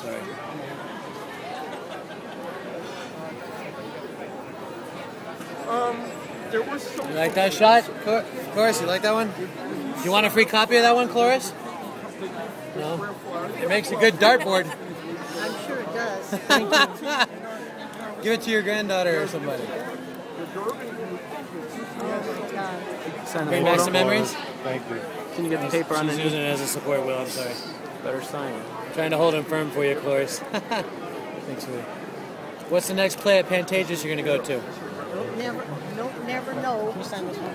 Sorry. Um, there was some. You like that shot? Cor- Cloris, you like that one? Do you want a free copy of that one, Cloris? No? It makes a good dartboard. I'm sure it does. Give it to your granddaughter or somebody. Oh my God. Sign the Bring back some memories? Thank you. Can you get the paper She's underneath? using it as a support wheel, I'm sorry. Better sign it. Trying to hold him firm for you, Cloris. Thanks, sweetie. What's the next play at Pantages you're going to go to? Never, don't never know. Can you sign this one?